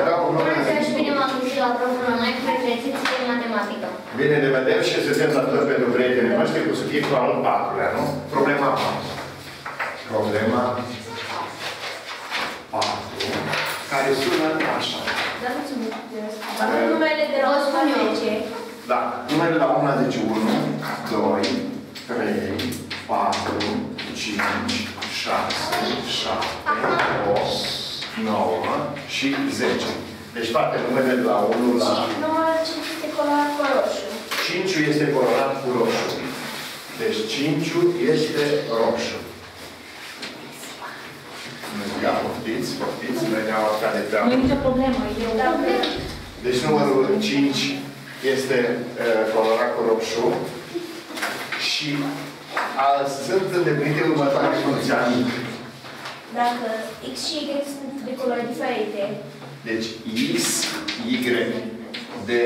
Era o Bună ziua și bine v-am găsit la profilul noi cu exerciții de matematică. Bine ne vedem și suntem alături pentru prietenii noștri cu subiectul al patrulea, nu? Problema 4. Problema 4. Care sună așa. Dar nu sunt Avem numele de la O 1 spun la eu. 10. Da. Numele la 1 la 10. 1, 2, 3, 4, 5, 6, 7, 8, 9 și 10. Deci toate numele de la 1 la... Și numărul 5 este colorat cu roșu. 5 este colorat cu roșu. Deci 5 este roșu. Ia, poftiți, poftiți, veneau așa de Nu treabă. e nicio problemă, eu... Da, Deci numărul 5 este uh, colorat cu roșu și a, sunt îndeplinite următoarele funcții. Dacă X și Y sunt de culori diferite, Deci X, Y de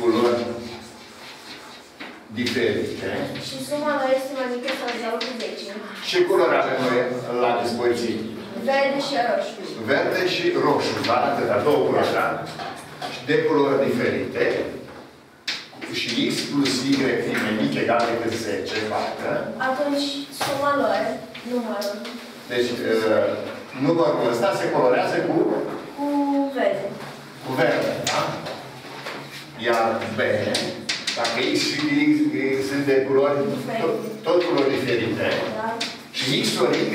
culori diferite. și suma lor este mai mică sau egală cu 10, Ce culori avem noi la dispoziție? verde și roșu. Verde și roșu, da? Atâta, două culori, da? Și de culori diferite. Și X plus Y fiind mai mic egal decât 10, facă. Atunci suma lor, numărul, Deci, uh, numărul ăsta se colorează cu, cu verde. cu verde, da? Iar B, dacă X și Y sunt de culori, tot, tot culori diferite, Da? și X ori Y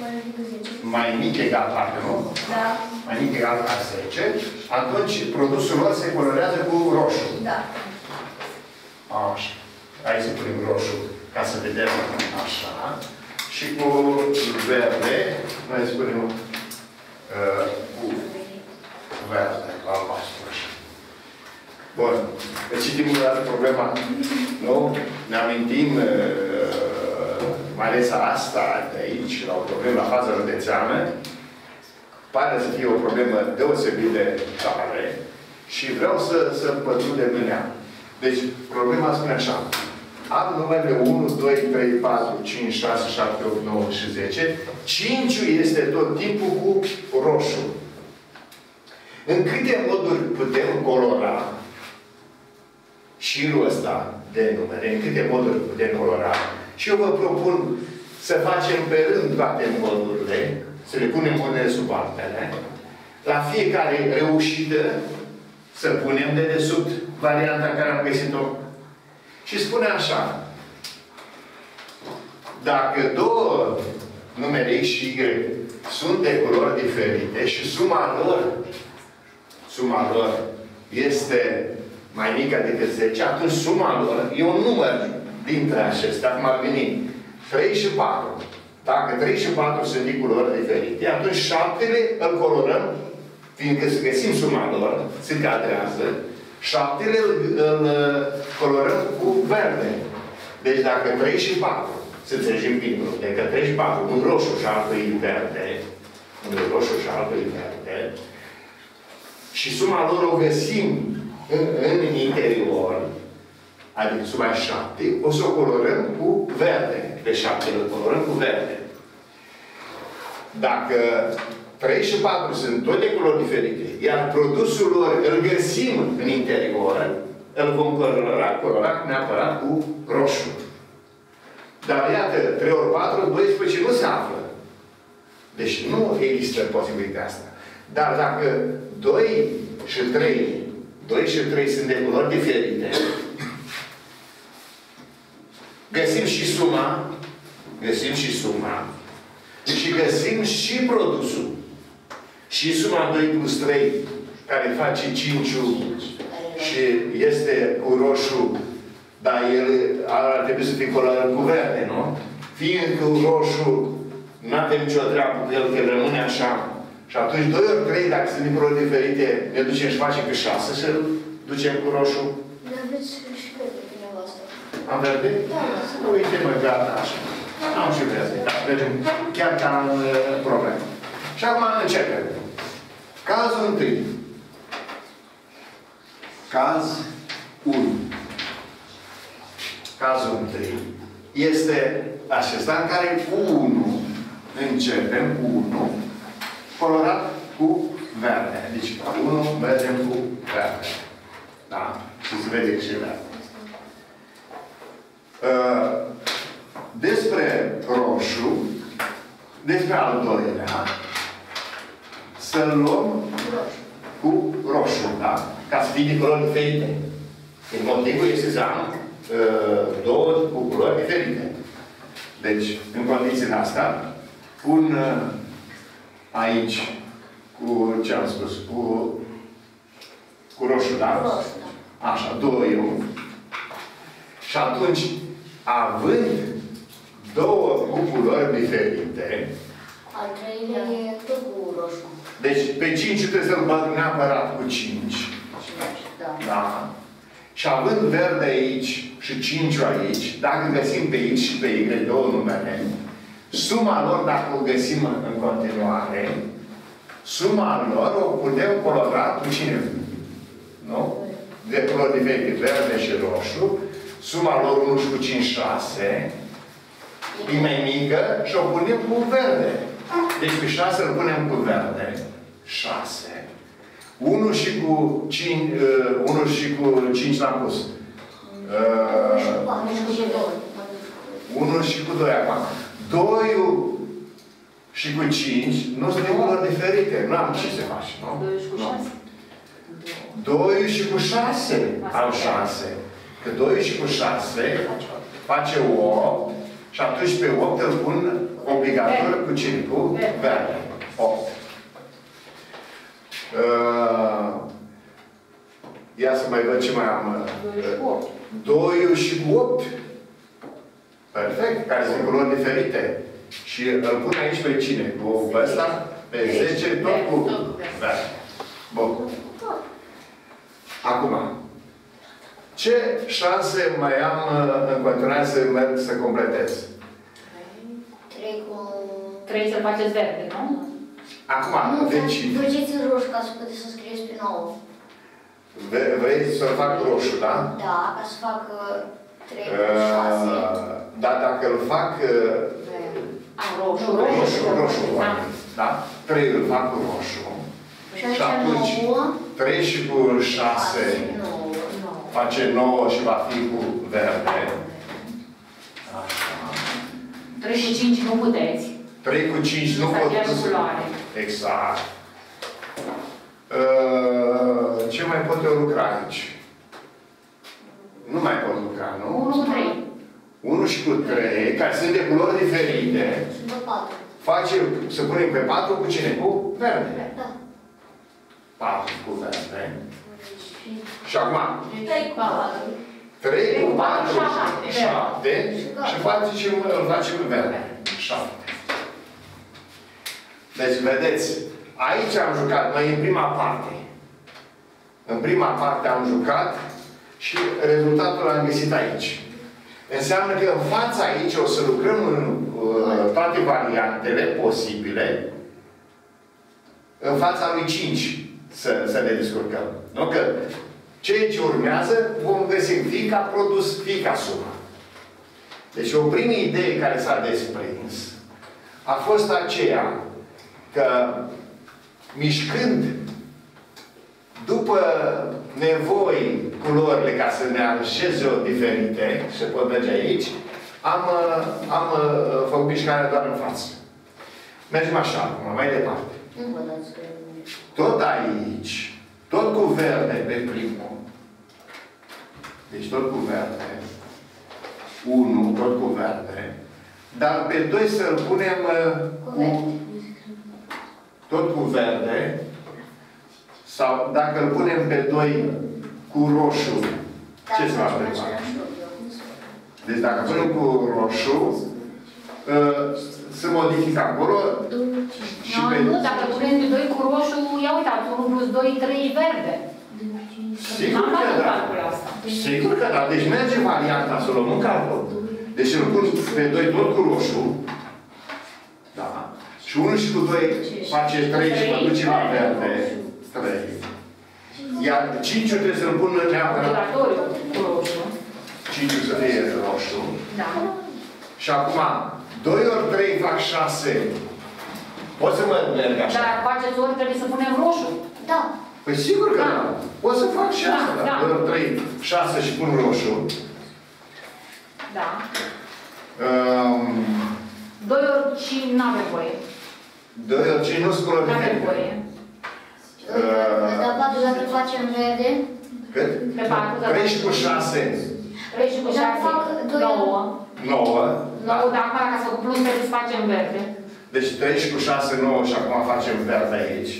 Mai mic cu 10. mai mic egal, parcă nu? Da? Mai mic egal ca 10, atunci produsul lor se colorează cu roșu. Da. Așa. Hai să punem roșu ca să vedem așa. Și cu verde, noi spunem uh, cu verde, albastru așa. Bun. Deci citim o dată problema. Nu? Ne amintim uh, mai ales asta de aici, la o problemă la fază județeană. Pare să fie o problemă deosebit de tare și vreau să, să pătrundem în ea. Deci, problema spune așa. Am numele 1, 2, 3, 4, 5, 6, 7, 8, 9 și 10. 5 este tot timpul cu roșu. În câte moduri putem colora șirul ăsta de numere? În câte moduri putem colora? Și eu vă propun să facem pe rând toate modurile, să le punem unele sub altele. La fiecare reușită să punem de desubt varianta care am găsit-o. Și spune așa. Dacă două numere X și Y sunt de culori diferite și suma lor, suma lor este mai mică decât 10, atunci suma lor e un număr dintre acestea, cum ar veni 3 și 4. Dacă 3 și 4 sunt de culori diferite, atunci 7 îl colorăm fiindcă să găsim suma lor, se cadrează, șaptele îl, îl colorăm cu verde. Deci dacă 3 și 4, să înțelegem bine, dacă 3 și 4, un roșu și altul e verde, un roșu și altul e verde, și suma lor o găsim în, în interior, adică suma 7, o să o colorăm cu verde. Pe 7 îl colorăm cu verde. Dacă 3 și 4 sunt tot de culori diferite, iar produsul lor îl găsim în interior, îl vom colora, colora neapărat cu roșu. Dar iată, 3 ori 4, 12 nu se află. Deci nu există posibilitatea asta. Dar dacă 2 și 3, 2 și 3 sunt de culori diferite, găsim și suma, găsim și suma, și găsim și produsul. Și suma 2 plus 3, care face 5 și este cu roșu, dar el ar trebui să fie colorat cu verde, nu? Fiind cu roșu, nu avem nicio treabă cu el, că rămâne așa. Și atunci 2 ori 3, dacă sunt lucruri diferite, ne ducem și facem pe 6 să ducem cu roșu. Dar aveți și verde dumneavoastră. Am verde? Da. Nu uite, mă, gata, așa. Am și verde. Da, mergem chiar ca în uh, problemă. Și acum începem. Cazul întâi. Caz 1. Cazul întâi este acesta în care cu 1 începem cu 1 colorat cu verde. Deci, unul mergem cu verde. Da? Și se vede și verde. Uh, despre roșu, despre al doilea, să-l luăm cu roșu, da? Ca să fie de culori diferite. În motivul este să am uh, două cu culori diferite. Deci, în condițiile astea, pun uh, aici cu ce am spus, cu, cu roșu, da? Roșu, da. Așa, doiul. Și atunci, având două cu culori diferite, Al treilea e tot cu roșu. Deci pe 5 trebuie să-l bag neapărat cu 5. Da. Da. Și având verde aici și 5 aici, dacă găsim pe X și pe Y două numere, suma lor, dacă o găsim în continuare, suma lor o putem colora cu cine? Nu? De culori diferite, verde și roșu. Suma lor 1 și cu 5, 6. E mai mică și o punem cu verde. Deci pe 6 îl punem cu verde. 6. 1 și cu 5, uh, 1 și cu 5 l-am pus. Și cu Uh, patru, și cu doi. 1 și cu 2 acum. 2 și cu 5 nu sunt de culori diferite. Nu am ce să faci, nu? Doi și cu Nu. șase. 2 și cu 6 am 6. Că 2 și cu 6 face 8 și atunci pe 8 îl pun obligatoriu cu cine? Cu verde. 8. Uh, ia să mai văd ce mai am. Doi și cu opt. 2 și cu 8. Perfect, care sunt culori diferite. Și îl pun aici pe cine? Cu ăsta? Pe 10, tot cu verde. Bun. Acum, ce șanse mai am uh, în continuare să merg să completez? Trei cu... Trei să faceți verde, nu? Acum, Nu, deci, Duceți în roșu ca să puteți să scrieți pe nou. ve- vrei să fac roșu, da? Da, ca să fac uh, trei cu șase. Uh, Dar dacă îl fac uh, A, roșu, roșu, roșu, Da. da? 3 îl fac cu roșu. Și Și atunci atunci, nouă. 3 și cu 6 nouă. face 9 și va fi cu verde. Așa. Trei cu cinci nu puteți. 3 cu 5 nu Nu pot aceeași să- culoare. Exact. Uh, ce mai pot eu lucra aici? Nu mai pot lucra, nu? Unu cu trei. 1 și cu 3, care sunt de culori diferite, Sunt pe patru. face, să punem pe 4 cu cine? Cu verde. Da. 4 cu verde. Și acum, Trei cu patru. 3 cu 4, Șapte. 7 și facem, îl facem verde. 7. Deci, vedeți, aici am jucat, noi în prima parte. În prima parte am jucat și rezultatul l-am găsit aici. Înseamnă că în fața aici o să lucrăm în uh, toate variantele posibile, în fața lui 5 să, să ne descurcăm. Nu? Că ceea ce urmează vom găsi fie ca produs, fie ca sumă. Deci o primă idee care s-a desprins a fost aceea că mișcând după nevoi culorile ca să ne așeze o diferite, se pot merge aici, am, uh, am uh, făcut mișcarea doar în față. Mergem așa, acum, mai departe. Nu vă dați că... Tot aici, tot cu verde pe primul. Deci tot cu verde. 1, tot cu verde. Dar pe 2 să-l punem uh, Cu cu, verde. Tot cu verde. Sau dacă îl punem pe 2 cu roșu, ce se va Dacă facem întâmpla? același lucru. Deci dacă punem cu roșu, uh, se modifică acolo și Nu, pe... nu, dacă punem pe doi cu roșu, ia uitați, 1 plus 2, 3 verde. Sigur Am că făcut da. calculul asta. Sigur că da. Deci merge varianta să o luăm în calcul. Deci îl pun pe 2 tot cu roșu. Da. Și 1 și cu 2 face 3 și mă duce la verde. 3. Iar 5 trebuie să-l pun neapărat. Obligatoriu cu roșu. 5 să fie roșu. Da. Și acum, 2 ori 3 fac 6 Pot să mă merg așa? Dar dacă faceți ori, trebuie să punem roșu. Da. Păi sigur că Da. da. Pot să fac și Da, asta. da. Doar 3, 6 și pun roșu. Da. Um, Doi ori și nu avem voie. 2 ori 5 nu sunt culori Nu avem diferite. voie. Dar patru dacă facem verde, Cât? Pe patru, da. 3 și cu 6, Trei și cu Dacă șase, fac doi- nouă. 9. Nouă, dar acum ca să cu plus trebuie să facem verde. Deci 3 și cu 6, 9 și acum facem verde aici.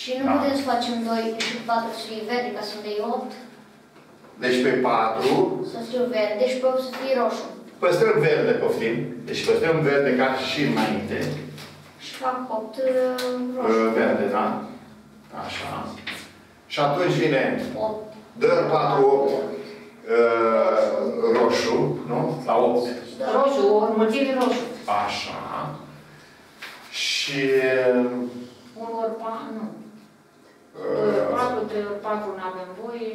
și nu Da. putem să facem 2 și 4 să fie verde, ca să fie 8. Deci pe 4 Să scriu verde și pe 8 să fie roșu. păstrăm verde, poftim. Deci păstrăm verde ca și înainte. Și fac 8 roșu. Uh, Verde, da? Așa. Și atunci vine 8. 2 ori 4, 8 uh, roșu, nu? La 8. Roșu, o înmulțire roșu. Așa. Și... Unu ori patru, nu. Doi ori Uh, patru, trei ori patru nu avem voie.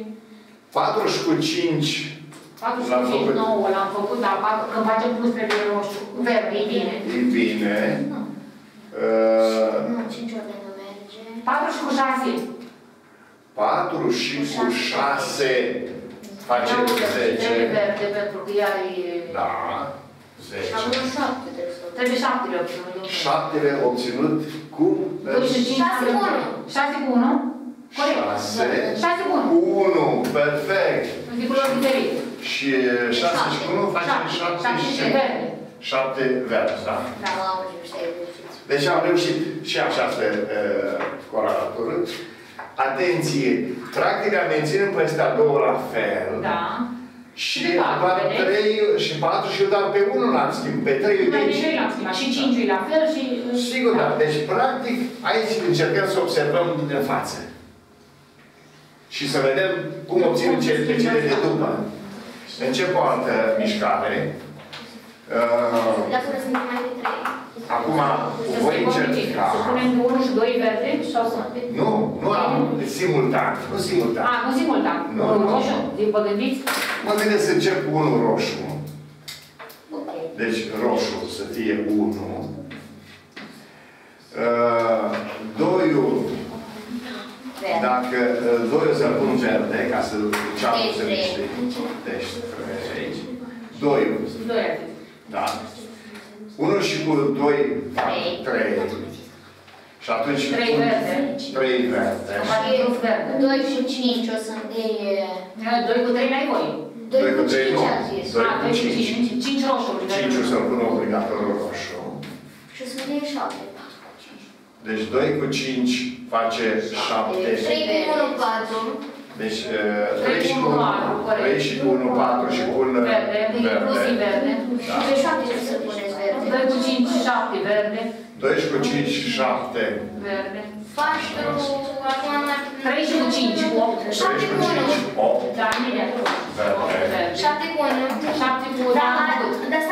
4 și cu 5 Patru și L-am cinci, făcut. nouă l-am făcut, dar patru, când facem plus trebuie roșu. Verde, e bine. e bine. Nu. Uh, Nu, 5 ori de nu merge. Patru și cu șase. 4 și cu 6 face Trebuie 10. verde, pentru că ea e... Da. Și acum 10. 7 trebuie să Trebuie șapte le obținut. domnule. 7 obținut cu Doi și cinci. Șase cu unu. Șase cu unu? Corect. 6 Șase cu unu. cu 1. Perfect. În culori diferite. Și 6 și cu 1 facem 7 Șapte și și verde. 7 verzi, da? Da, mamă, ce știi, reușiți. Deci am reușit și această uh, corelatură. Atenție! Practica menținem pe astea două la fel. Da. Și Și patru, doar vedeți? 3 și 4 și eu doar pe 1 l-am schimbat. Pe 3 Mai deci. bine l-am schimbat. Și cinciul e la fel și... Sigur, da. Deci, practic, aici încercăm să observăm din față. Și să vedem cum obținem cele pe cele de după. Încep o altă mișcare. Uh, Dacă sunt mai de 3. acum, Să voi schimbăm ce? încerca... Să punem 1 și 2 verde sau să... Nu, nu am simultan. Nu simultan. A, nu simultan. Nu, Unul nu. roșu. Vă gândiți? Mă gândesc să încep cu unul roșu. Ok. Deci roșu să fie 1. Uh, doiul, Verde. dacă uh, doiul să-l pun verde, ca să înceapă Deci să trei. miște. Deci trei aici. Doiul, Doi verde. Da. 1 și cu 2 Trei. 3. Și atunci Trei verde. 3 verde. Să facem plus verde. 2 și 5 o să-mi fie... 2 cu 3 n-ai voie. 2 Doi cu cu trei, 5 nu. am zis. Doi A, cu 2 cu cinci. 5. 5 roșuri. 5 să-l pun obligatoriu roșu. Și o să fie 7. Deci 2 cu 5 face 7. 3 cu 1, 4. Deci Trei 3 și cu cu unu, 1, patru, corect. 3 și cu 1, 4 și cu 1 Verde. Inclusiv verde. verde. Și pe 7 trebuie să puneți verde. 2 cu 5, 7 verde. 2 și cu 5, 7. Verde. Faci tu... Acum mai... 3 și cu 5, 8. 3 7 și cu cu 1. 5, 8. Da, imediat. Verde. 7 cu 1. 7 cu Da, da, dar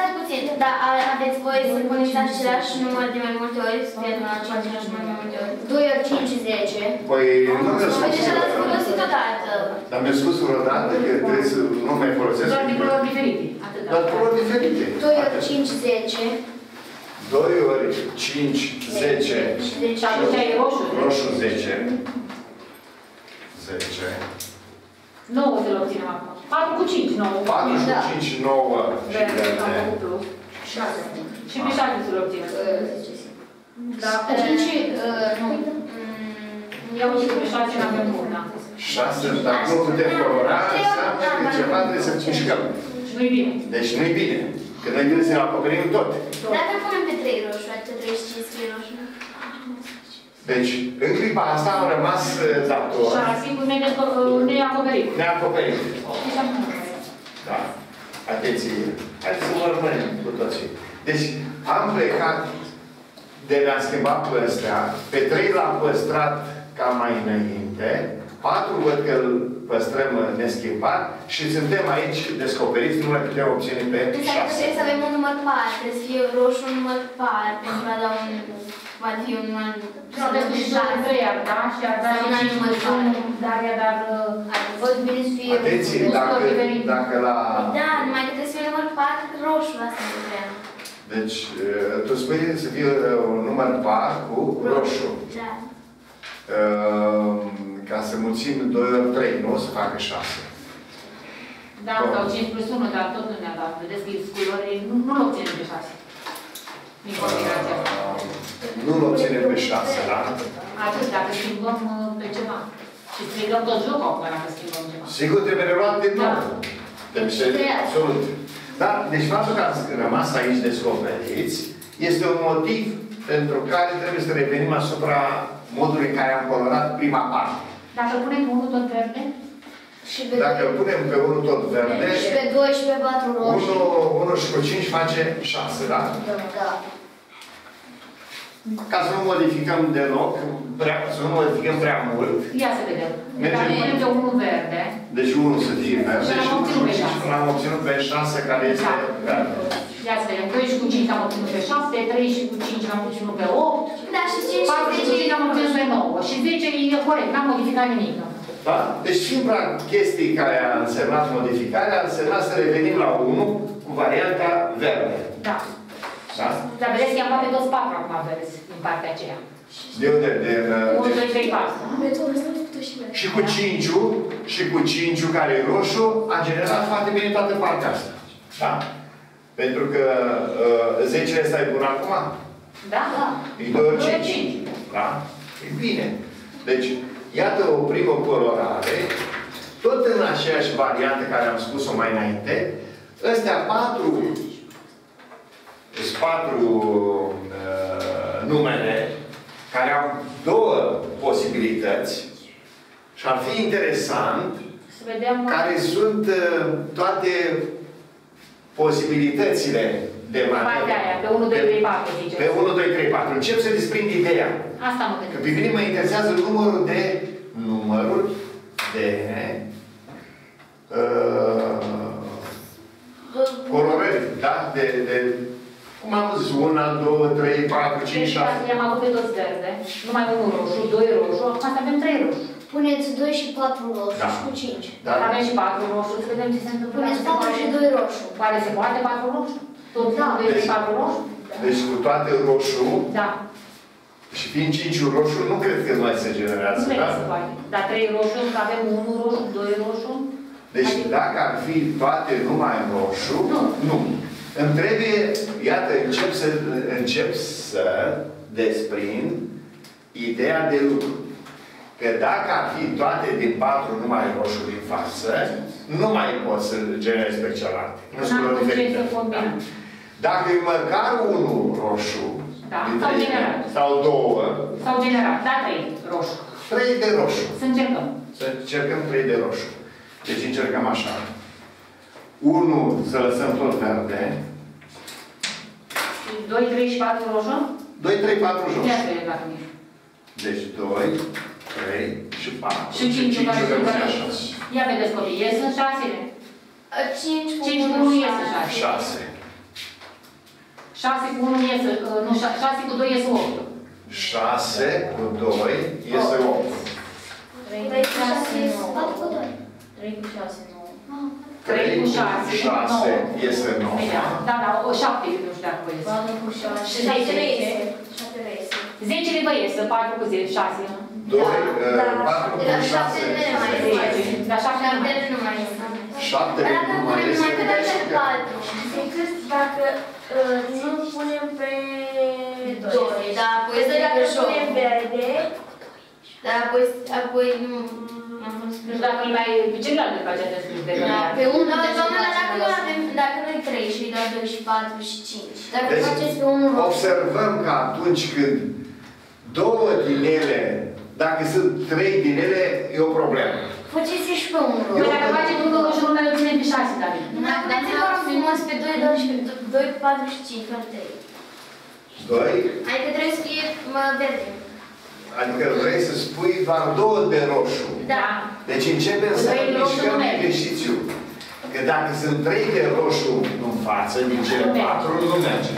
stați puțin, dar aveți voie să puneți același număr de mai multe ori, să fie de la 5 mai multe ori. 2 ori 5, 10. Păi nu mi-a Păi spus deja l-ați vreodată. folosit odată. Dar mi-a spus vreodată că trebuie să nu mai folosesc. Doar de culori diferite. Atât. Dar culori diferite. 2 ori 5, 10. 2 ori 5, 10. Deci Și atunci e roșu. Roșu 10. 10. 9 să-l obținem acum. 4 cu 5, 9. 4 și Da. 5, 9 și Verde, am verde. făcut plus. 6. Și pe 6 să-l obținem. Dacă... 5, nu. Ia uite că pe 6 n-avem bun, da. 6, dacă nu putem colora, înseamnă că ceva trebuie să mișcăm. Și nu-i bine. Deci nu-i bine. Că noi trebuie să acoperim tot. Dacă punem pe 3 roșu, adică 35 scrie roșu. Deci, în clipa asta am rămas uh, dator. 6 cu neacoperit. Neacoperit. Da. Atenție. Haideți să vă rămânem cu toții. Deci, am plecat de le-am schimbat pe astea. Pe 3 l-am păstrat ca mai înainte. 4 văd că îl păstrăm uh, neschimbat. Și suntem aici descoperiți, nu le putem obține pe Înseamnă că 6. trebuie să avem un număr par, trebuie să fie roșu un număr par, pentru a da un... Poate fi un număr... Nu, pentru că și 3 ar da și ar da Sau un alt număr par. dar ea dar... Ar fost bine să fie... Atenție, Nu dacă, sunt diferite. dacă la... Da, numai că trebuie să fie un număr par roșu, asta nu vreau. Deci, uh, tu spui să fie uh, un număr par cu roșu. Da. Uh, Ca să mulțim 2 ori 3, nu o să facă 6. Da, Bun. sau 5 plus 1, dar tot nu ne-a dat. Vedeți că culori, nu, nu-l obținem pe 6. Din combinația asta. Nu-l obținem pe 6, da? Atât, dacă schimbăm uh, pe ceva. Și strigăm tot jocul acum dacă schimbăm ceva. Sigur trebuie reluat din nou. Da. Deci, Trebuie. absolut. Da, deci faptul că ați rămas aici descoperiți este un motiv pentru care trebuie să revenim asupra modului în care am colorat prima parte. Dacă punem unul tot verde, Și pe Dacă îl punem pe unul tot verde, și pe 2 și pe 4 roșii. 1, 1 și cu 5 face 6, da? Da. Ca să nu modificăm deloc, prea, să nu modificăm prea mult, ia să vedem. Mergem. Dacă punem pe unul verde, deci 1 să fie verde Și și l-am 1 obținut pe și șase. l-am obținut pe 6 care este Da. verde. ia să vedem, 2 și cu 5 am obținut pe 7, 3 și cu 5 am obținut pe 8, Da, și 5 4 și cu 5 am obținut pe 9 și 10 e corect, n-am modificat nimic. Da? Deci simpla chestie care a însemnat modificarea a însemnat să revenim la 1 cu varianta verde. Da. Da? Dar vedeți că am pe toți 4 acum verzi din partea aceea. De unde? De, uh, 1, de, 2, 3, 4. și cu 5 și cu 5 care e roșu a generat foarte bine toată partea asta. Da? Pentru că uh, 10 ăsta e bun acum. Da? Da. E 2 ori 2 5. 5. Da? E bine. Deci, iată o primă colorare, tot în aceeași variantă care am spus-o mai înainte, ăstea patru, sunt patru uh, numere care au două posibilități și ar fi interesant Să vedem... care sunt uh, toate posibilitățile de Partea aia, pe 1, 2, 3, 4, ziceți. Pe 1, 2, 3, 4. Încep să desprind ideea. Asta mă Că gândesc. pe mine mă interesează numărul de numărul de uh, colorări, da? De, de, cum am zis, 1, 2, 3, 4, 5, 6. I-am avut pe toți verde, numai unul roșu, doi roșu, acum să avem trei roșu. Puneți 2 și 4 roșii Da. și cu 5. Da? Avem și patru roșu, să vedem ce se întâmplă. Puneți dacă se 4 și poate. 2 roșu. Oare se poate patru roșu? Tot Da. 1, 2, 3, 4 roșu? Deci cu toate roșu Da. și fiind 5 roșu, nu cred că mai se generează, Nu cred da? că se poate. Dar trei roșu, că avem unul roșu, doi roșu. Deci Adică- dacă ar fi toate numai roșu, Nu. nu. Îmi trebuie, iată, încep să, încep să desprind ideea de lucru. Că dacă ar fi toate din patru numai roșu din față, nu mai pot să generez pe celălalt. Nu sunt N-am culori cum ce diferite. să combinăm. Da. Dacă e măcar unul roșu, Da, din sau trei, general. sau două, Sau general, da, trei roșu. trei de roșu. Să încercăm. Să încercăm trei de roșu. Deci încercăm așa. Unu, să lăsăm tot verde. Doi, trei și patru roșu? 2, 3, 4 jos. Ia să vedem dacă nu e. Deci 2, 3 și 4. Și cinci, care sunt rămâne care? așa. Ia vedeți copii, ies în șasele. 5 cu 5 cu 1 1 iese 6. 6. 6 cu 1 iese, uh, nu, 6 cu 2 iese 8. 6 cu 2 este 8. 3 cu 6 este 4 cu 2. 3 cu 6, 9. 3 cu 6, 6 este 9. Da, da, o 7, nu știu dacă vă iese. 4 cu 6. Și 7 zece. reiese. 7 reiese. 10 le vă iese, 4 cu 10, 6. 2, Da, 4 cu de la 7 6. nu mai este. Dar 7 nu mai Șaptele nu mai este. 7 Dar dacă nu mai punem este. mai câte deci pe că- 4. Decât dacă uh, nu punem pe 2. Da, apoi Este se dacă pe joc. punem verde, Dar apoi, apoi nu... am fost Nu știu dacă îl mai, pe celălalt îl face acest lucru de Da, gândire. pe unul de doamna, dacă nu avem, dacă noi 3 și îi dau 2 și 4 și 5. Dacă Deci, faceți pe unul roșu. Observăm că atunci când două din ele, dacă sunt trei din ele, e o problemă. Faceți și pe unul Păi roșu. dacă facem unul roșu, nu mai obținem pe 6, David. Dar puneți vă rog frumos pe 2, 2 și 2, 4 și 5, fără 3. Doi, Adică trebuie să fie mă, verde. adică vrei să spui doar două de roșu. Da. Deci începem Cu să trei de roșu mișcăm nu merge. exercițiul. Că dacă sunt trei de roșu în față, din cele Nu merge. patru, nu merge.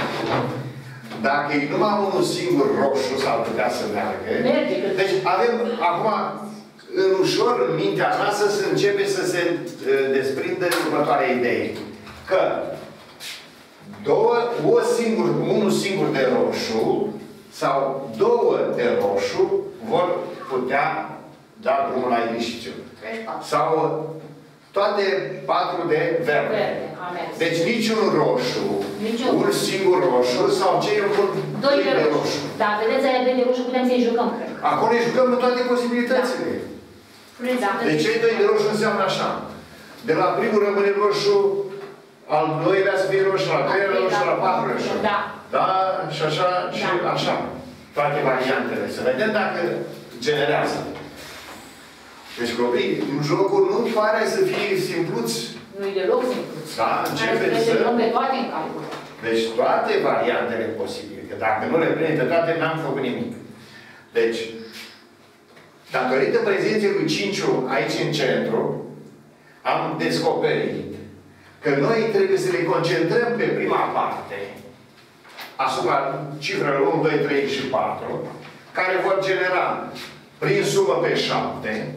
Dacă e numai unul singur roșu, s-ar putea să meargă. Merge, că- Deci avem acum în ușor în mintea noastră să începe să se uh, desprindă următoarea idee. Că două, o singur, unul singur de roșu sau două de roșu vor putea da drumul la edificiu. Sau toate patru de verde. Verde, am mers. Deci niciun roșu, Niciun. un singur roșu sau cei cu Doi doi de roșu. Da, vedeți aia doi de roșu, putem să-i jucăm, cred. Acolo ne jucăm în toate posibilitățile. Da. Deci cei doi de roșu înseamnă așa. De la primul rămâne roșu, al doilea să fie roșu, al treilea roșu, al patrulea roșu. Da. Da, și așa, și Da. așa. Toate variantele. Să vedem dacă generează. Deci copii, jocul nu pare să fie simpluț. Nu-i deloc simplu. Da, Mai începe ales că să... le luăm pe toate în calcul. Deci toate variantele posibile. Că dacă nu le prinde pe toate, n-am făcut nimic. Deci, datorită prezenței lui Cinciu aici în centru, am descoperit că noi trebuie să ne concentrăm pe prima parte asupra cifrelor 1, 2, 3 și 4, care vor genera prin sumă pe 7,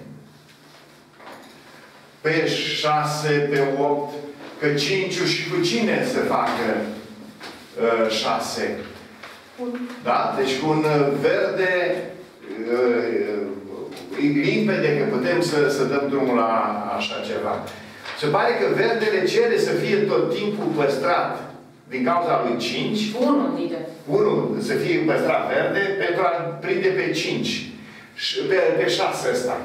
pe 6, pe 8, că 5 și cu cine să facă uh, 6. Da? Deci cu un uh, verde uh, e limpede că putem să, să dăm drumul la așa ceva. Se pare că verdele cere să fie tot timpul păstrat din cauza lui 5 Unul, zice. unul să fie păstrat verde pentru a prinde pe 5. Și pe, pe 6 ăsta.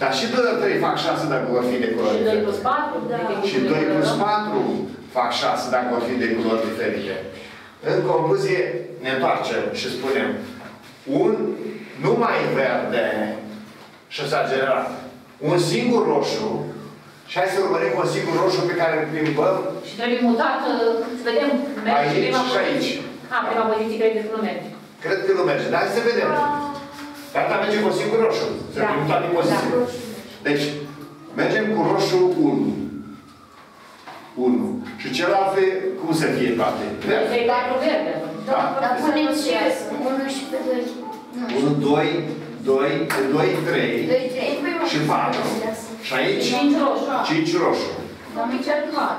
Dar și 2 ori 3 fac 6 dacă vor fi de culori Și 2 diferite. plus 4. Da. Și 2 plus 4 fac 6 dacă vor fi de culori diferite. În concluzie, ne întoarcem și spunem un numai verde și s-a generat un singur roșu și hai să urmărim un singur roșu pe care îl plimbăm Și trebuie mutat, uh, să vedem, merge Aici prima și poziție. aici. A, prima poziție cred că nu merge. Cred că nu merge. Dar hai să vedem. Dar asta merge cu un singur roșu. Să Da. fim toate Da. poziții. Deci, mergem cu roșu 1. 1. Și celelalte, cum să fie toate? Doi, trei, patru, verde. Da? Dar punem și unul și pe doi. Nu. 1, 2, 2, 2, 3 Doi, trei. și 4. Și aici, Cinci roșu. 5 roșu. Am încercat.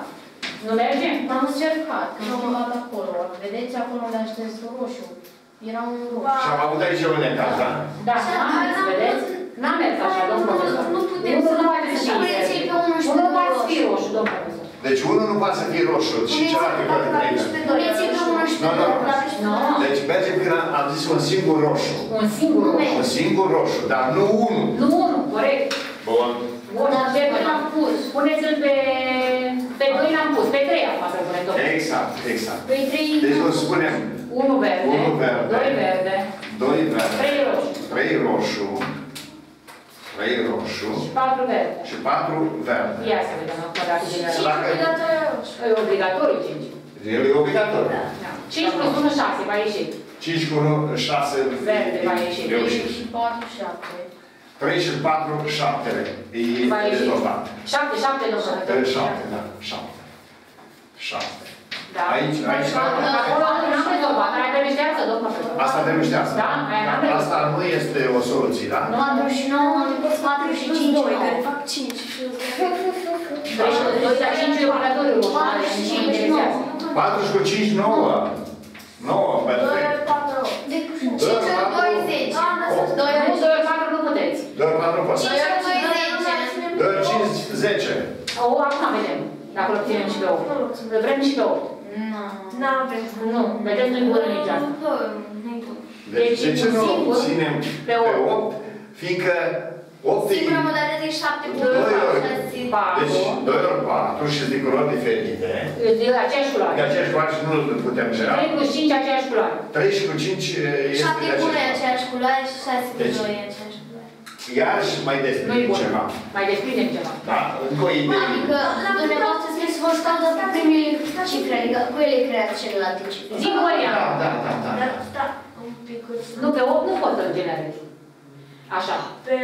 Nu merge? Am încercat. Când am luat acolo. Vedeți acolo unde am șters roșu? Era un roșu. Și am avut aici un necaz, da? Da, n-am mers, vedeți? N-am mers așa, domn profesor. Nu putem Unul să nu poate să fie Puneți-l verde. pe unul și pe Unul doi poate să fie roșu. roșu, domn profesor. Deci unul nu poate să fie roșu și celălalt pe care trebuie. Puneți-l pe unul și pe Nu, nu. doi roșu. Nu. Deci mergem când am- am zis un singur roșu. Un singur roșu. Un singur roșu, dar nu unul. Nu unul, corect. Bun. Bun, Dar ce doi l-am pus. Puneți-l pe... Pe doi l-am pus, pe trei acum să punem, domnule. Exact, exact. Doi, trei. Deci o spunem Unul verde, Unul verde. doi verde, 2 verde, trei roșu 3 roșu, 3 roșu și patru verde. și 4 verde. Ia să vedem acum dacă e general. Dacă- E obligatoriu 5. El e obligatoriu. Da. 5 plus 1, 6, va ieși. 5 cu 1, 6 Verde va ieși. reușit. Și 4, 7. 3 și 4, 7 E Va ieși. rezolvat. 7, 7, domnule. 7, da, 7. 7. Da. Aici, aici. Acolo n-am rezolvat, aia trebuie ștearsă, domnul profesor. Asta trebuie ștearsă. Da, aia n-am rezolvat. Asta nu este o soluție, da? Patru și nouă, patru și cinci. Doi, nouă. care fac 5 și Deci, 2 la 5 e obligatoriu, roșu, Patru are și nici cinci, interesează. nouă. 4 și cu 5, 9. 9, 2 perfect. ori 4. Deci cinci ori doi, zece. Da, da, Doi Doi ori ori 2 ori 4 nu puteți. 2 ori 4 poți. Cinci ori doi, zece. 2 ori 5, 10. O, acum vedem. Dacă îl obținem și pe 8. Îl vrem și pe 8. Nu. N-am vrut. Nu, vedeți, nu-i bună nici asta. Nu-i bun. Deci, de ce nu singur ținem pe pe opt. 8? Fiindcă 8 e... Singura modalitate e șapte cu Doi doi ori. șase. Deci 4. 2 ori 4 și de culori diferite. E de aceeași De culoare. aceeași culoare și nu îl putem gera. 3 plus 5 aceeași culoare. 3 și cu 5 este Șapte de cu e aceeași aceeași culoare și șase cu Deci- doi e aceeași culoare. Iarăși mai Nu-i desprindem bun. ceva. Mai desprindem ceva. Da? Încă o idee. Adică dumneavoastră trebuie să vă stau de pe primele cifre, adică cu ele creați celelalte cifre. Zic Maria. Da, da, da, da. Dar, da, un pic. Nu, pe 8 nu pot să-l generez. Așa. Pe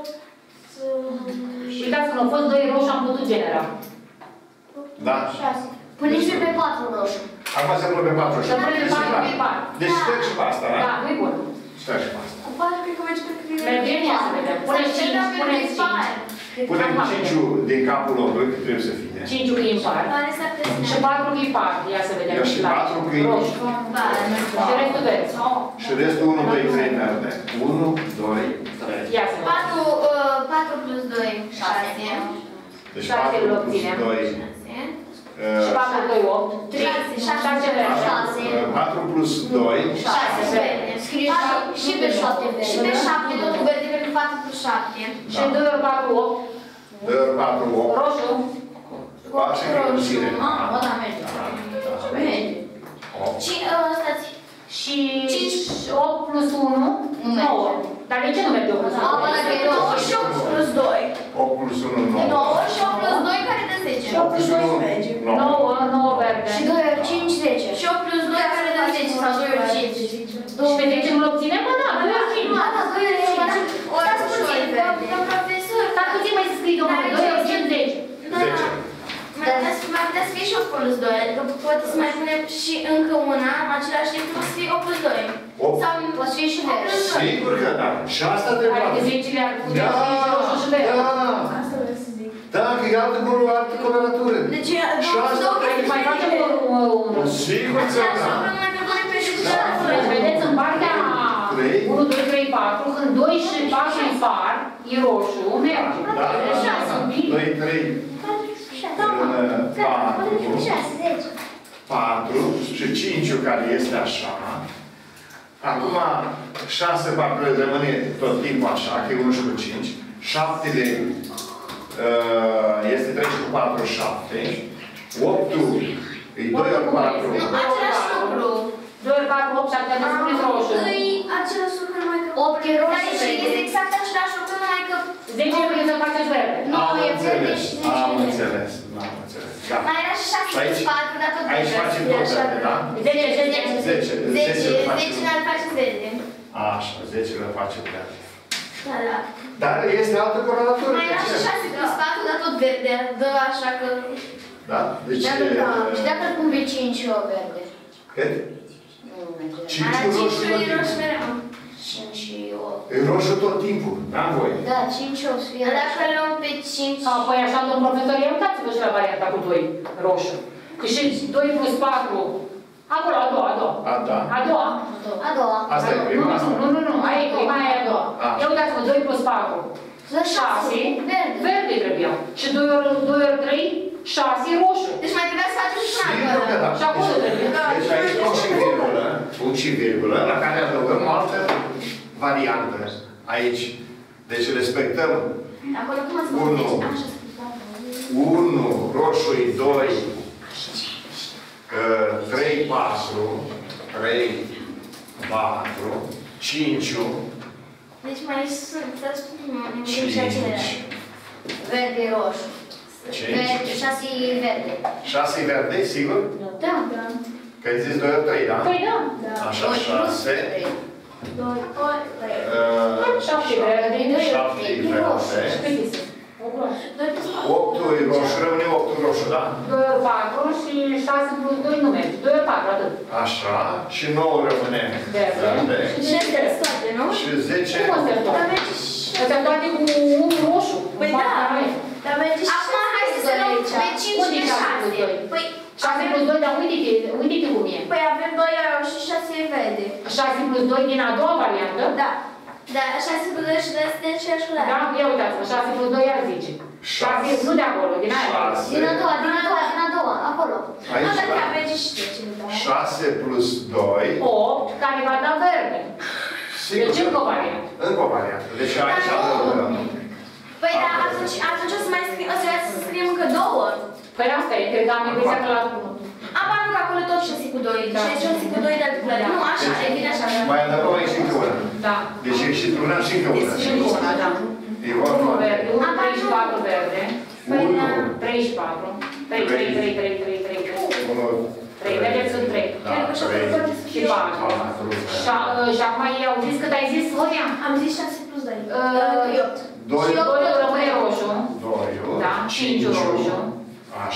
8... Uitați, când au fost 2 roșu, am putut genera. Da. Șase. Puneți pe patru roșu. Acum se pune pe 4 și Să punem pe 4 pe 4. Deci stai și pe asta, Da, da? nu-i bun. Stai și pe asta. Cu 4 cred că merge pe cât Mergem, ia să vedem. Puneți 5, puneți 5. Punem 5 din capul locului, cât trebuie să fie. 5 că e impar. Pare să Și 4 că e par. Ia să vedem. Ia și patru că e- Roșu. Și restul verzi. Și restul 1, 2, 3 verde. 1, 2, 3. Ia să vedem. 4, 4 plus 2, 6. Deci Șase 4 îl plus obținem. 2. Și 4 că e 8. 6, 6 6 verzi. 4 plus 2. 6 verde. Scrie și pe 7 verde. Și pe 7 totul verde pentru 4 plus 7. Și 2 ori 4, 8. 2 ori 4, 8. Roșu. Face încălzire. Ah, bă, da, merge. Merge. 8. Și stați. Și Cinci. 8 plus 1, Nu merge. 9. Dar de ce nu merge 8 plus 1? A, bă, dacă e 9 și 8 plus 2. 8 plus 1, 9. 9 și 8 plus 2 care dă 10. 8 plus 1, 9. 9, 9 verde. Și 2 ori 5, 10. Și 8 plus 2 care dă 10 sau 2 ori 5. Și pe 10 nu-l obținem? Bă, da, 2 ori 5. Da, da, 2 ori 5. Ori puțin, domn profesor. Dar puțin mai să scrii, domnule, 2 ori 5, 10. 10. Mai putea să mai putea să fie și 8 plus 2, adică poate să mai punem și încă una, în același timp poate să fie 8 plus 2. 8. Sau poate să fie și 8 plus 2. Sigur că da. Și asta trebuie. Adică 10 le-ar putea Da, fi și roșu și verde. da. Asta vreau să zic. Da, că e altă color, altă coloratură. Deci, Și două, asta două Hai, mai facem chestii. un- un... Sigur că Același da. lucru numai că punem pe și Da. Deci, vedeți, în partea Trei. 1, 2, 3, 4, când 2 și 4 e par, e roșu, merge. Da, Deci, da, sunt da. bine. 2, 3, Da, 4, 6, 10. 4 și 5 care este așa. Acum 6 parcă rămâne tot timpul așa, că e 1 și cu 5. 7 de uh, este 3 și cu 4, 7. 8 e 2 ori 4. Nu, același lucru. 2 ori 4, 8, 7, nu spuneți roșu. Îi același lucru numai că... 8 e roșu, Dar este verde. este exact același lucru numai că... 10 ori să faceți verde. Nu, Am e verde înțeles, și 10 am verde. înțeles, am înțeles. Gata. Mai era și 6 Și aici- plus 4, dar tot Aici verde. facem E tot așa. verde, da? 10, 10, 10. 10, 10 facem. 10 n-ar face verde. Așa, 10 le facem verde. Da, da. Dar este altă coloratură. Mai de era și ce? 6 plus 4, dar tot verde. Dă așa că... Da? Deci... Dacă, da, uh, și dacă îl pun pe 5 și o verde. Cât? Nu merge. 5 Aia roșu 5 tot e timpul. roșu mereu. 5 și 8. E roșu tot timpul, n-am voie. Da, 5 o să fie Dar roșu. dacă luăm pe 5... A, păi așa, domnul profesor, ia uitați-vă și la varianta cu 2, roșu. Că și 2 plus 4, acolo, a doua, a doua. A, da. A doua. A doua. Asta e prima, Nu, asta. Nu, nu, nu, aia e prima, aia e a doua. A. Ia uitați-vă, 2 plus 4, La 6, Verde. verde trebuia. Și 2 ori 2 ori 3, 6, roșu. Deci mai trebuia să facem și una Sigur că da. Și acolo trebuie. Deci aici punct și virgulă, punct și virgulă, la care adăugăm o altă variantă aici. Deci respectăm Acolo cum ați Unu. făcut? Așa. 1, roșu e 2, 3, 4, 3, 4, 5, Deci mai sunt, să spunem, nimic și 5, acelea. Verde, roșu. 5, Verde, 6 e verde. 6 verde, sigur? Da. Da. Că ai zis 2 ori 3, da? Păi da. Așa, 6, 2 ori 3. 7 verde, 7 și verde, pe chestie. 8 e roșu, rămâne 8 roșu, da? 2 ori 4 și 6 plus 2 nu merge. 2 ori 4, atât. Așa, și 9 rămâne Verde. verde. Și astea sunt toate, nu? Și 10, Cum o să Dar fac? merge și... Astea toate cu un roșu. Păi în da. partea aia. Dar merge și... Acum hai să se luăm pe 5 Unde și e pe 6 plus 6. 2? Păi, 6 plus 2, dar uite-te, uite-te cum e. păi avem 2 roșu și 6 verde. 6 plus 2 din a doua variantă. Da. Da, 6 plus 2 și de astea de aceeași culoare. Da? Ia uitați-vă, 6 plus 2 iar zice. 6, nu de acolo, din aia. 6, Din a doua, din a doua, din a doua, acolo. Nu, aici, dar da? chiar merge și 10, da. 6 plus 2, 8, care va da verde. sigur Deci încă o că variantă. încă o variantă. Deci aici adăugăm. Păi da, atunci, atunci o să mai scriem, o să să scriem încă două. Păi asta e, cred că am impresia că la Am nu că acolo tot 6 cu 2, Da. și aici 6 cu 2 de alte culoare. Nu, așa, e bine așa. Mai adăugăm aici încă una. Da. Deci e și una și încă una. Și încă una, da. E 1 vorba de verde, 1, 3 și 4 verde. Păi da. 3 și 4. 3, 3, 3, 3, 3, 3, 3. 1, 3, vedeți, sunt 3. da, 3, Și 4. 4, Și, a- și acum ei au zis cât ai zis, Sonia? Am zis 6 plus 2. Uh, 8. 2, Și 2 rămâne roșu. 2, Da, 5 roșu.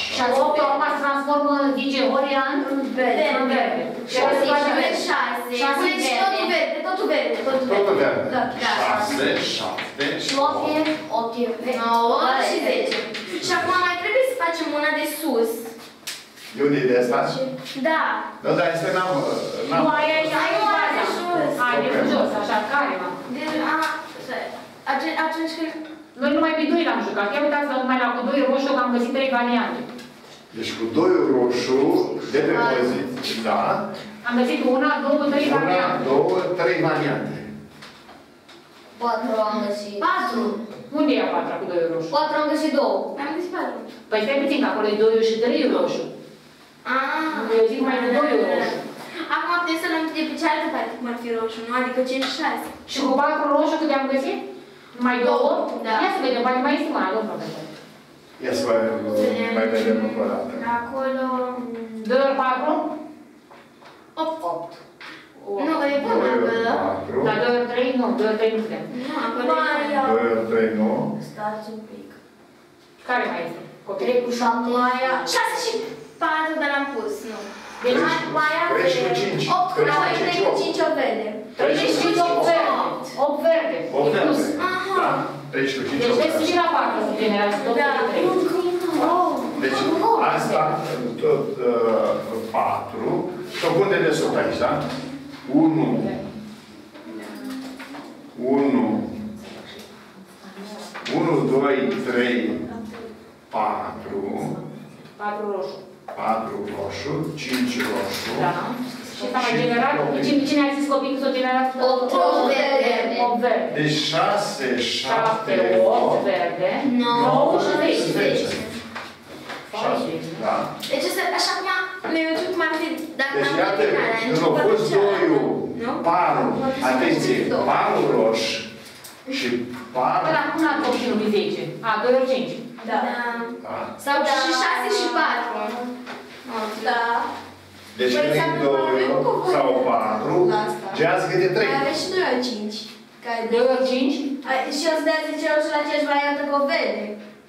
Și Așa. 8 acum se transformă, zice Horia, în Verde. în verde. Și Și o să și facem pe 6. Șase Puneți și totul verde, totul verde, totul verde. Totul verde. Da, da. 6, 7, Și 8 e, 8 e verde. 9 și 10. Și acum mai trebuie să facem una de sus. De unde e de asta? Da. Nu, dar este n-am... Nu, aia e Ai aia e una de baza. jos. Aia e de jos, așa, care, mă? De, a, atunci, atunci când... Noi numai pe doi l-am jucat. Ia uitați-vă numai la cu doi roșu că am găsit trei variante. Deci cu doi roșu de pe poziție, da? Am găsit una, două, trei Una, variante. două, trei variante. 4 am găsit. 4. Unde e a patra cu doi roșu? 4 am găsit 2. Am găsit 4. Păi stai puțin, că acolo e doi și trei roșu. Ah. Eu zic mai de doi roșu. Acum putem să luăm de pe cealaltă parte cum ar fi roșu, nu? Adică 5 și 6. Și cu patru roșu câte am găsit? Mai două? Da. Ia să vedem, poate mai este una, domnul profesor. Ia să mai, mai vedem încă o dată. Acolo... Doi ori patru? 8. 8. Nu, e bună, Doi ori că... patru. La doi ori trei? Nu, doi ori trei nu putem. Nu, acolo e bună. Doi ori trei, nu? Stați un pic. Care mai este? Copii? 3 cu 7. Maia... 6 și 4, dar l-am pus, nu. Deci, mai, mai Trei și cu avem cinci. 8 cu Trei și 9, cu 3 cinci, cu opt. 5 o vede. Trei și deci cu și 8 verde. 8 verde. O E plus. verde. Aha. Da? Trei și cu cinci, Deci o vezi verde. și la 4 se generează tot Da. pe 3. Oh. Deci asta, tot uh, patru, și o pun de desubt aici, da? Unu, unu, unu, doi, trei, patru, 4 roșu. patru roșu, cinci roșu, Da. Și s-a mai generat, cine, cine a zis copii că s-au generat? 8 verde. 8 verde. Deci șase, 7, șapte, 8 opt, verde. 9 și 10. zece. Șase, da? Deci asta, așa cum mi-am uitat cum ar fi dacă Deci am iată, ridicat la când început a fost cealaltă. doiul, Nu? parul, atenție, parul roș și parul, Până acum n-a tot și 10. A, 2 ori 5. Da. da? Sau Da. și 6 și 4. Da. Deci Păi când e înseamnă că doi avem cuvânt sau patru, la asta. gează câte trei. Mai avem și noi o 5. Care 2 ori 5. Și o să dea 10 roșu la aceeași variantă cu o verde.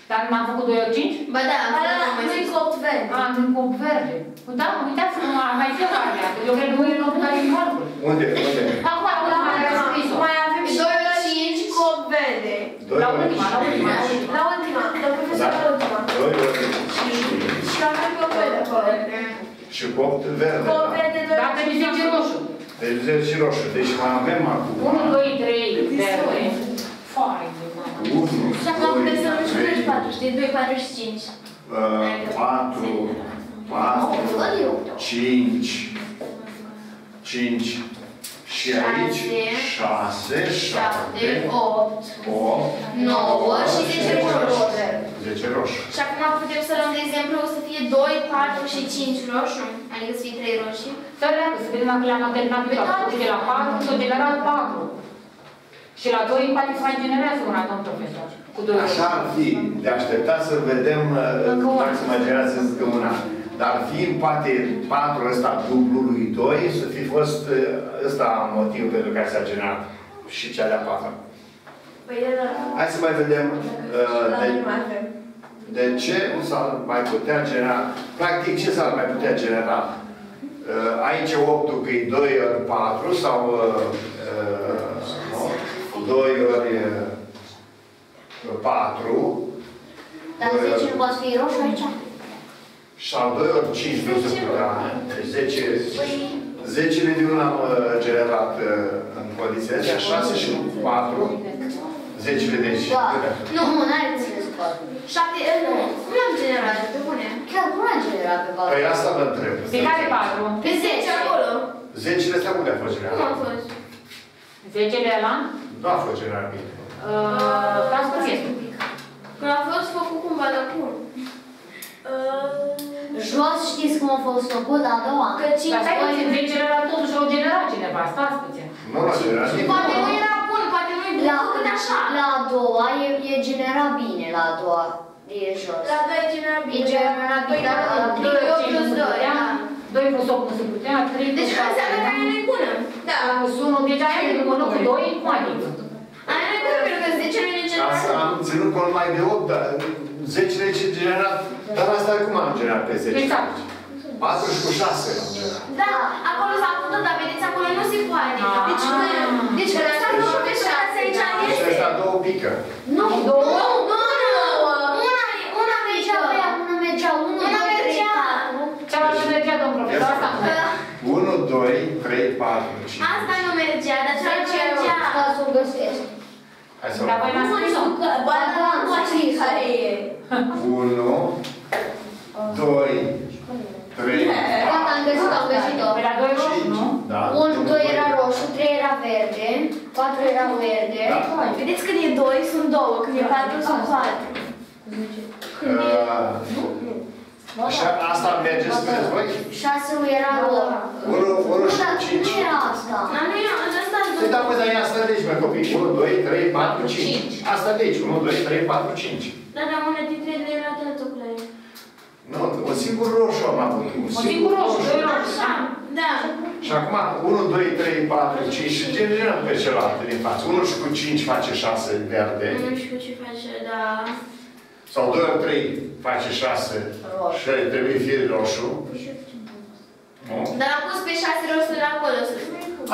Dar n-am făcut 2 ori 5? Ba da, Ba da, nu nu-i e cu 8 verde. A, nu cu 8 verde. Da, uitați-vă, mai mai fie partea. Eu cred că voi nu puteți în calcul. Unde? Unde? Acum, acum, mai am scris-o. Mai avem și 2 ori 5 cu 8 verde. Doi La ori ultima, la ultima, la cinci. ultima. La ultima, la profesor la ultima. Doi ori Și avem cu 8 verde acolo. Și cu opt verde. Cu 8 da? verde, 2 Dar trebuie 10 roșu. Deci zece și roșu. Deci mai avem acum. 1, 2, 3, verde. Foarte, mamă. Unu, Și acum doi, putem să luăm și trei, 4, știi? 2, 4 și 5. Și aici șase, șapte, 8, opt, 9 și 10 roșu. zece roșu. Și acum putem să luăm, de exemplu, o să fie 2, 4 și 5 roșu, adică să fie 3 roșii. Să vedem, să vedem dacă le-am terminat pe toate. Uite, de la 4 s-au generat 4. Și la 2 poate se mai generează una, domn profesor. Cu 2 Așa ar fi, de așteptat să vedem uh, Încă una. dacă se mai generează încă una. Dar fiind poate patru ăsta dublului 2, să fi fost uh, ăsta motivul pentru care s-a generat și cea de-a patra. Păi de la... Hai să mai vedem uh, La de, noi mai avem. de ce s-ar mai putea genera, practic ce s-ar mai putea genera? Uh, aici 8 că e 2 ori 4 sau uh, uh, 2 ori uh, 4 Dar 10 nu poate fi roșu aici? Sau 2 ori 5 nu se putea. Deci 10, Păi, 10 de una am uh, generat uh, în condițiile astea, 6 și 4, 10 de deci. Da. Nu, nu, n-ai înțeles poate. 7, nu, nu am generat, pe bune. Chiar nu l-am generat pe Păi val. asta vă întreb. Pe care 4? Pe 10 acolo. 10 astea unde a fost Cum generat? a fost? 10 de la? Nu a fost generat bine. Uh, Dați puțin. Când a fost făcut cumva de acum. Jos știți cum a fost făcut la a doua? Că 5 Dar stai puțin, 10 de la totuși au generat cineva. Stați puțin. Nu l-a generat bine. Poate nu era bun, poate nu e bun La, făcut așa. la a doua e, e generat bine la a doua. E jos. La 2 genera bine. E generat Păi bine, da, dar la 2 3 ori 8 5 nu plus se 2, putea, da. 2 plus 8 nu se putea, 3 plus Deci 6. înseamnă că aia nu e bună. Da. Plus 1, deci aia e 1 cu 2, cum adică? Aia nu e bună, pentru că 10 nu e Asta generat. am ținut cont mai de 8, dar 10 de ce generat, dar asta cum am generat pe 10? Exact. 4 și cu 6 în general. Da, acolo s-a putut, dar vedeți, acolo nu se poate. Deci, deci când ăsta nu pe șase aici Și este. ăsta două pică. Nu, Nu, nu, nu. Una, una mergea pe ea până mergea 1, Una 2, 3, mergea. 4. Cealaltă mergea, domn profesor, asta nu mergea. 1, 2, 3, 4, 5. Asta nu mergea, dar cealaltă Ce mergea. ca să o găsesc? Hai să Dar voi luăm. n-ați scris-o. Ba da, am scris care e. 1, 2, 3, Gata, am găsit, am găsit-o. Pe la doi roșu, nu? Da. 1, 2 era roșu, 3 era verde, 4 era verde. Da. Vedeți când e 2, sunt 2, când e 4, sunt 4. Uh, Așa, asta merge, spuneți voi? 6 era roșu. 1, 1 Nu, și dar 5. nu era asta. Dar nu e, ăsta Păi da, nu. păi da, ia asta de aici, mă, copii. 1, 2, 3, 4, 5. Asta de aici. 1, 2, 3, 4, 5. Da, dar una dintre ele era tătucle. Nu, un singur roșu am avut. Un Un singur roșu, doi roșu, Așa, da? da. Și acum 1, 2, 3, 4, 5 și generăm pe celălalt din față. 1 și cu 5 face 6 verde. Nu știu ce face, da. Sau 2 ori 3 face 6 Roșu. și trebuie fie roșu. Nu? Dar am pus pe 6 rosturi acolo. să-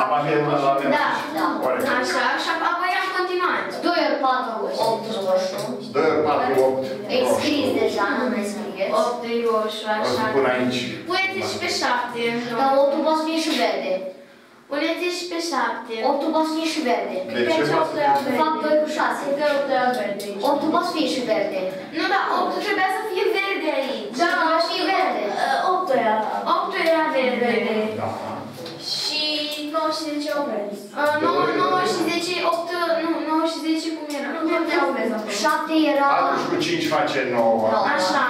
Am avem, avem. Da, da. Corect. Așa, și apoi am continuat. 2 ori 4, 8 roșu. 2 ori 4, 8 Ai scris roșu. deja, nu mai scrieți. 8 e roșu, O să așa. pun aici. Puneți și pe 7. Dar 8 poate fi și verde. Puneți și pe 7. 8 poate fi și verde. De ce poate fi? De fapt 2 cu 6. 8 poate fi și verde. Nu, da, 8 trebuia să fie verde aici. Da, poate fi verde. 8 era. 8 era verde. Da. Și 9 și 10 au verde. 9, 9 și 10, 8, nu, 9 și 10 cum era? Cum erau verde? 7 era... 4 și cu 5 face 9. Da. Așa.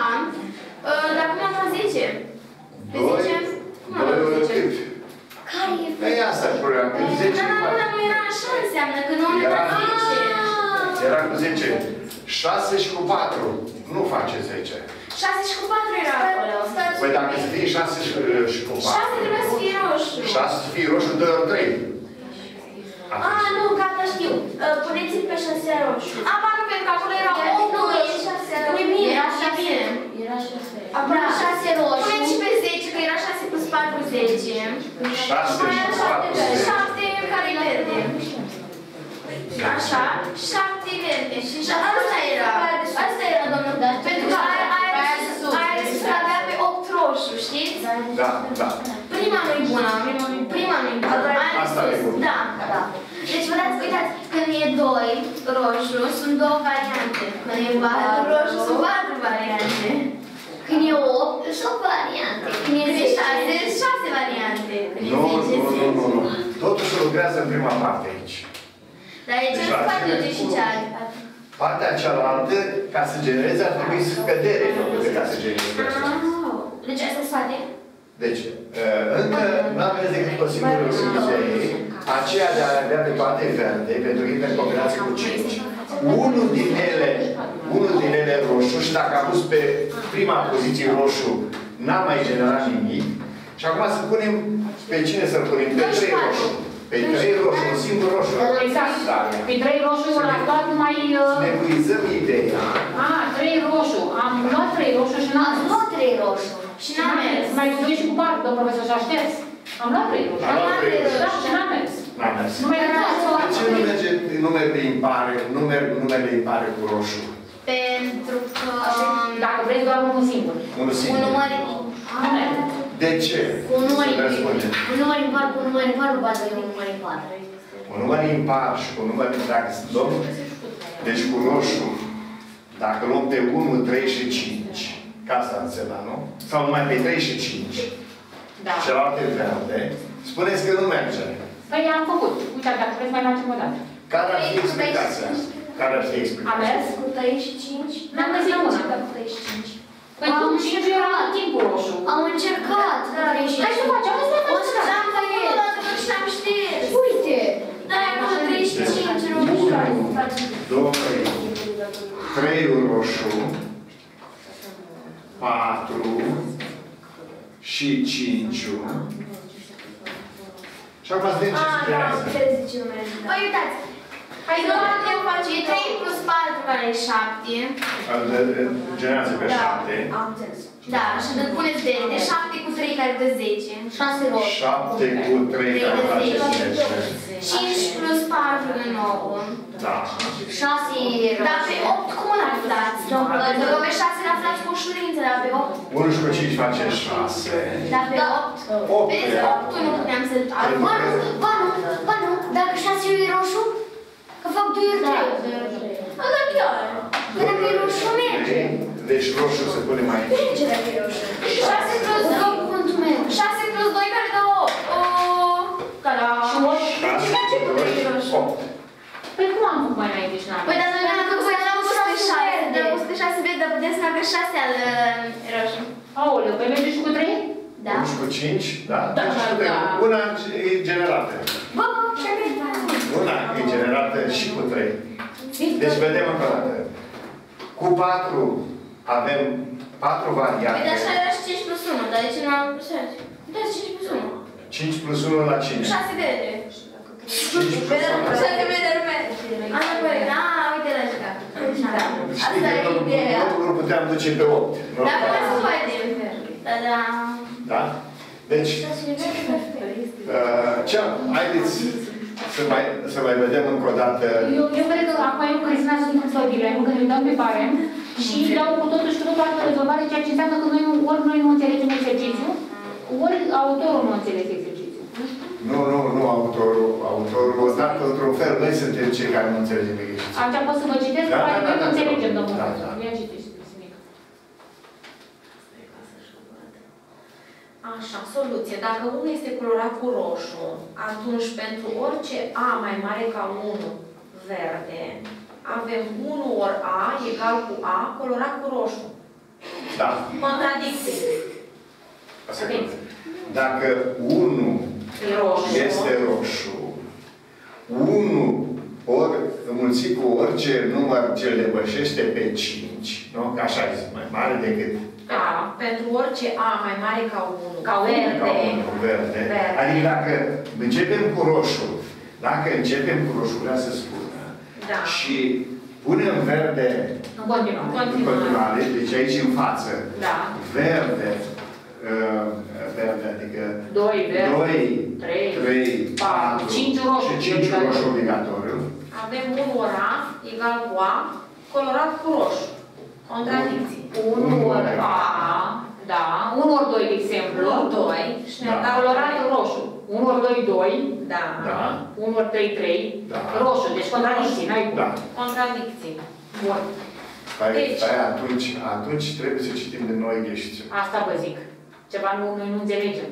Uh, Dar cum am la 10? Pe 2, 10? Cum am 2 la ori 10? cât? Care e? Păi asta e problema, că 10 Da, da, da, nu era așa înseamnă, că nu am Era- la 10. era cu 10. 6 și cu 4 nu face 10. 6 și cu 4 era acolo. Păi dacă să fie 6 și, și cu 4. 6 trebuia să fie roșu. 6 să fie roșu, 2 ori 3. Ah, nu, gata, știu. Uh, Puneți-l pe 6 roșu. A, ba, nu, pentru că acolo era 8, nu, e 6 roșu. E bine, Era e bine. Era 6. Acum Acum 6 roșu. Puneți și pe 10, că era 6 plus 4, 10. 6 Mai și era 4. 7, 7 care e verde. Așa, 7 verde. Și asta era. Asta era, domnul. Pentru că aia, aia, aia avea pe 8 roșu, știți? Da, da. Prima nu-i bună, prima nu-i bună. Aia Asta e bună. Da. Da. Deci, vedeți, uitați, când e 2 roșu, sunt două variante. Când e 4 roșu, sunt 4 variante. Când e 8, sunt variante. Când e Când e 10, 6, sunt 6 variante. Când e Nu, 10, nu, nu, nu, nu. Totul se lucrează în prima parte aici. Dar e cel Deci, mai multe și acele- cealaltă. Partea cealaltă, ca să genereze, ar trebui scădere făcute ca să genereze asta. Ah, Deci asta se poate? Deci, uh, încă nu aveți decât o singură idee, aceea de a avea pe toate verde, pentru că intercombinație cu 5. Unul din ele, unul din ele roșu și dacă am pus pe prima poziție roșu, n-am mai generat nimic. Și acum să punem, pe cine să punem? Pe trei roșu. Pe trei roșu, un singur roșu. Exact. Da. Pe trei roșu l-am luat numai... Să ne Uh, epuizăm ideea. a, trei roșu. Am luat trei roșu și n-am Ați luat 3 roșu. Și n-am mers. Mai cu doi și cu patru, domnul profesor, și-a șters. Am luat trei roșu. Am luat trei roșu. Da, și n-am mers. N-am mers. Nu mai era De ce nu merge numerele impare, numer, numerele impare cu roșu? Pentru că... Dacă vreți doar unul singur. Unul Un singur. număr... Nu merge. De ce? Cu un număr Să răspundem. Un număr impar cu un număr impar nu poate fi un număr impar. Un număr impar și cu un număr, dacă luăm, deci cu roșu, dacă luăm pe 1, 3 și 5, ca asta înțeleg, nu? Sau numai pe 3 și 5, Da. celelalte verde, spuneți că nu merge. Păi am făcut. Uite, dacă vreți mai facem o dată. Care ar fi explicația? Care ar fi A explicația? mers? Cu 3 și 5? N-am găsit una. Cu 3 și 5. Păi Am cum 5 era încercat. tot timpul roșu. Am încercat. Da, 3 și Hai să facem, hai să O facem. să am făcut, dar nu știam șters. Uite! Da, e acolo 35 Unu, roșu. doi, trei roșu, patru și cinci. Și acum să vedem ce Ah, da, generează. înțeles de ce nu merge. Păi uitați, Hai să vedem face. E 3 plus 4 care e 7. Generează pe Da. 7. Am înțeles. Da, și îmi puneți verde. 7 cu 3 care dă 10. 6 roșu. 7 cu 3 care face 10. 5 plus 4 de 9. Da. 6 Dar pe 8 cum îl aflați? Pentru că pe 6 îl aflați cu ușurință, dar pe 8. 1 și cu 5 face 6. Dar pe 8. 8. Vedeți, 8 nu puteam să-l Bă, nu, bă, nu, bă, nu, dacă 6 e roșu, că fac 2 ori 3. Bă, da chiar. Că dacă e roșu, merge. Deci roșu se pune mai aici. Merge dacă e roșu. 6 plus Să 2. dau cuvântul meu. 6 plus 2 care dă 8. O, Cara. Și ori? 6 cu 2, 8. Păi cum am făcut mai înainte și n-am? Păi, dar noi n-am pus n-am pus pe 6. verde. N-am pus pe 6 verde, dar puteți să meargă 6 al uh, roșu. Aoleu, păi merge și cu 3? Da? 1 și cu 5, da? Da, Deci da, putem- da. Una e generată. Bă, ce aveți? Una e generată și cu 3. Deci vedem încă o dată. Cu 4 avem 4 Păi, dar așa variante. era și 5 plus 1, dar de ce nu am pus 6? Da, 5 plus 1. 5 plus 1 la cine? 6 verde. 5 plus 1 6 verde nu merge. Asta corect. Ah, uite la așa. Da. Știi Asta că e nu, ideea. nu, nu puteam duce pe 8. Nu? Dar cum să poate? Da, da. Da? Deci, uh, ce, haideți să mai, să mai vedem încă o dată. Eu, eu cred că acum eu Cristina sunt în flotile, că ne dăm pe barem și dau cu totul și cu totul altă rezolvare, ceea ce înseamnă că noi, nu- ori noi nu înțelegem exercițiu, ori autorul nu înțelege exercițiu. Nu, nu, nu autorul. Autorul, odată, într-un fel, noi suntem cei care nu înțelegem exercițiul. Atunci pot să vă citesc, Da, da, da, da, da, noi da, nu înțelegem, da, domnul da, profesor. da. Ia citește, nimic. Așa, soluție. Dacă 1 este colorat cu roșu, atunci pentru orice A mai mare ca 1 verde, avem 1 ori A egal cu A colorat cu roșu. Da. Contradicție. Asta e. Dacă 1 E roșu. este roșu, 1 ori înmulțit cu orice număr ce îl depășește pe 5, nu? Că așa zic, mai mare decât Da, pentru orice A mai mare ca 1, Ca unu, verde, ca unul verde. Verde. Adică dacă începem cu roșu, dacă începem cu roșu, vrea să spună, Da. și punem verde În continuare. În în continuare, deci aici în față, Da. verde, uh, verde, adică 2, verde, 2, 3, 3, 4, 4 5 roșu. și 5 roșu obligatoriu. Avem 1 ori A egal cu A colorat cu roșu. Contradicții. 1 ori A, da, 1 ori 2, de exemplu, 1 2 și ne-a Da. dat colorat roșu. 1 ori 2, 2, Da. Da. 1 ori 3, 3, Da. roșu, deci contradicții, n-ai cum. Da. Contradicții. Bun. Stai, Deci- stai, atunci, atunci trebuie să citim de noi greșiți. Asta vă zic. Ceva nu, noi nu înțelegem.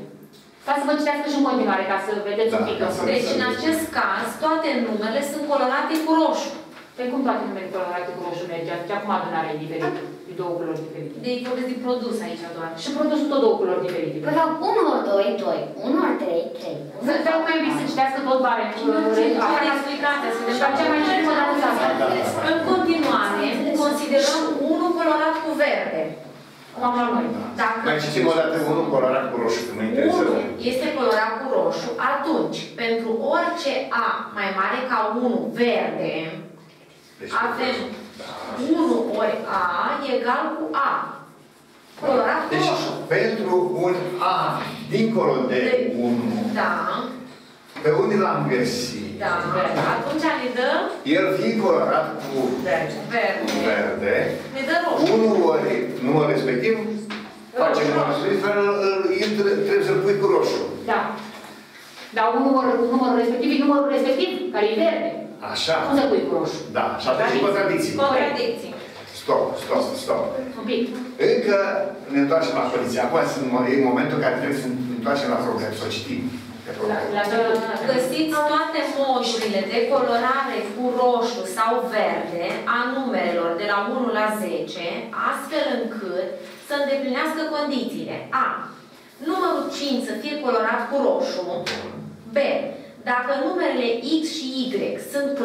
Ca să vă citească și în continuare, ca să vedeți Da, un pic. ca să- Deci, în acest caz, toate numele sunt colorate cu roșu. Pe cum toate numele colorate cu roșu merge? Atunci acum adunarea e diferită. De două culori diferite. De vorbesc de produs aici doar. Și produsul tot două culori diferite. Păi fac 1 ori 2, 2, 1 ori 3, 3. Să vreau mai bine să citească tot bare. Are explicația, să Și aceea mai citim o dată asta. În continuare, considerăm unul colorat cu verde. Cum am la noi. Dacă Mai citim o dată unul colorat cu roșu, că nu interesează. unul este colorat cu roșu, atunci, pentru orice A mai mare ca 1 verde, Deci, avem Da. 1 ori A egal cu A. Colorat cu Deci, roșu. pentru un A, dincolo de De- 1, Da, pe unde l-am găsit, da. Atunci ne dă el fiind colorat cu verde. verde, Ne dă roșu. 1 ori numărul respectiv, facem Roșu. numărul respectiv, îl- îl- îl- trebuie să-l pui cu roșu. Da. Dar un număr, numărul respectiv e numărul respectiv, care e verde. Așa. Cum să pui cu roșu? Da, și atunci e contradicții. Contradicții. Stop, stop, stop. Un pic. Încă ne întoarcem la poliție. Acum sunt, e momentul în care trebuie să ne întoarcem la problemă, să o citim. pe La, problemă. la Găsiți toate modurile de colorare cu roșu sau verde a numerelor de la 1 la 10, astfel încât să îndeplinească condițiile. A. Numărul 5 să fie colorat cu roșu. B. Dacă numerele X și Y sunt